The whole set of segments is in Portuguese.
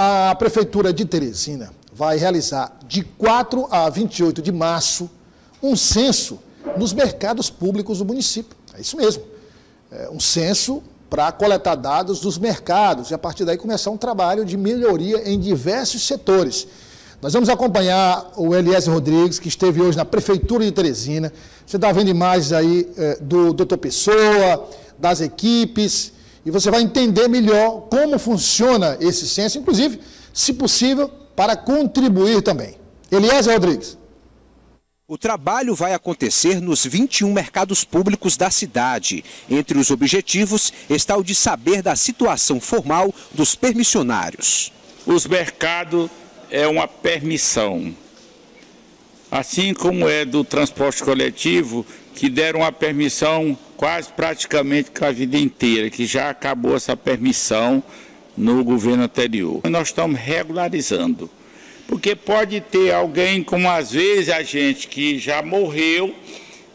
a Prefeitura de Teresina vai realizar de 4 a 28 de março um censo nos mercados públicos do município. É isso mesmo. É um censo para coletar dados dos mercados e a partir daí começar um trabalho de melhoria em diversos setores. Nós vamos acompanhar o Eliezer Rodrigues, que esteve hoje na Prefeitura de Teresina. Você está vendo imagens aí é, do doutor Pessoa, das equipes, e você vai entender melhor como funciona esse censo, inclusive, se possível, para contribuir também. Eliezer Rodrigues. O trabalho vai acontecer nos 21 mercados públicos da cidade. Entre os objetivos está o de saber da situação formal dos permissionários. Os mercados é uma permissão. Assim como é do transporte coletivo, que deram a permissão quase praticamente com a vida inteira, que já acabou essa permissão no governo anterior. Nós estamos regularizando. Porque pode ter alguém, como às vezes a gente que já morreu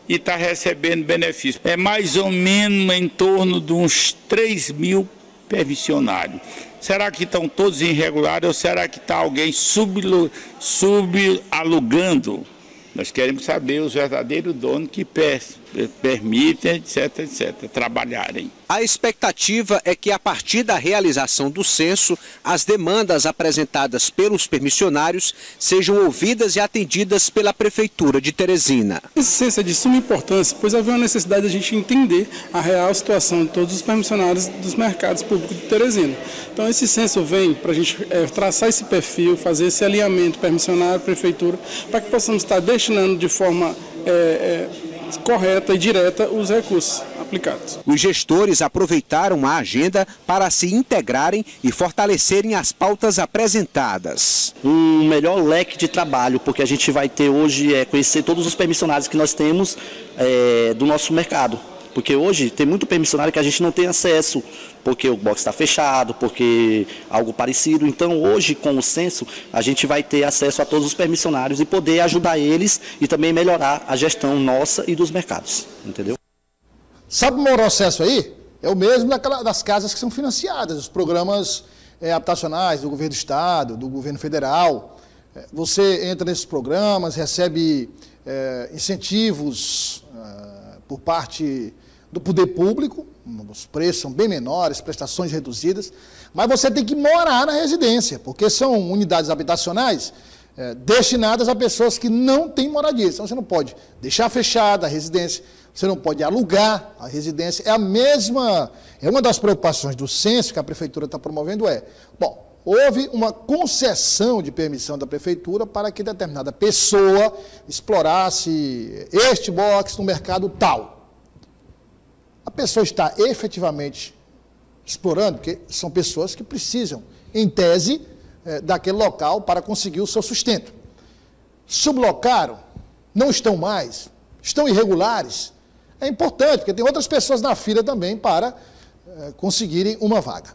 e está recebendo benefício. É mais ou menos em torno de uns 3 mil permissionários. Será que estão todos irregulares ou será que está alguém subalugando? Sub Nós queremos saber os verdadeiros donos que permitem, etc, etc, trabalharem. A expectativa é que, a partir da realização do censo, as demandas apresentadas pelos permissionários sejam ouvidas e atendidas pela Prefeitura de Teresina. Esse censo é de suma importância, pois havia uma necessidade de a gente entender a real situação de todos os permissionários dos mercados públicos de Teresina. Então, esse censo vem para a gente é, traçar esse perfil, fazer esse alinhamento permissionário-prefeitura, para que possamos estar destinando de forma é, é, correta e direta os recursos aplicados. Os gestores aproveitaram a agenda para se integrarem e fortalecerem as pautas apresentadas. Um melhor leque de trabalho, porque a gente vai ter hoje é conhecer todos os permissionários que nós temos é, do nosso mercado. Porque hoje tem muito permissionário que a gente não tem acesso, porque o box está fechado, porque algo parecido. Então, hoje, com o censo, a gente vai ter acesso a todos os permissionários e poder ajudar eles e também melhorar a gestão nossa e dos mercados. Entendeu? Sabe o processo aí? É o mesmo das casas que são financiadas, os programas é, habitacionais do governo do estado, do governo federal. É, você entra nesses programas, recebe é, incentivos por parte do poder público, os preços são bem menores, prestações reduzidas, mas você tem que morar na residência, porque são unidades habitacionais é, destinadas a pessoas que não têm moradia. Então você não pode deixar fechada a residência, você não pode alugar a residência. É a mesma, é uma das preocupações do censo que a prefeitura está promovendo é, bom, houve uma concessão de permissão da prefeitura para que determinada pessoa explorasse este box no mercado tal. A pessoa está efetivamente explorando, porque são pessoas que precisam, em tese, eh, daquele local para conseguir o seu sustento. Sublocaram, não estão mais, estão irregulares, é importante, porque tem outras pessoas na fila também para é, conseguirem uma vaga.